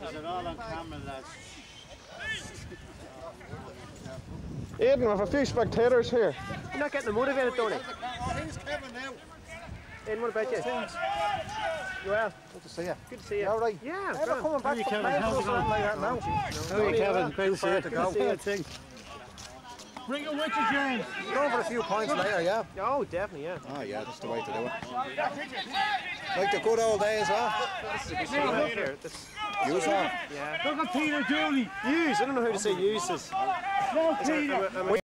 They're all on camera, lads. Aidan, we have a few spectators here. You're not getting motivated, Tony. Who's Kevin now? Aidan, what about you? You well? Good to see you. Good to see you. You all right? Yeah, Ever grand. coming back you, from Kevin? playing How's for it something like that now? How are you, Kevin? Great to see you. Good to see you. Bring it with you, James. Go for a few points later, yeah? Oh, definitely, yeah. Oh, yeah, that's the way to do it. Like the good old days, huh? This is a good team out here. This, Use one. yeah. Look at Peter Dooley. Use. I don't know how to say uses. No, I'm a, I'm a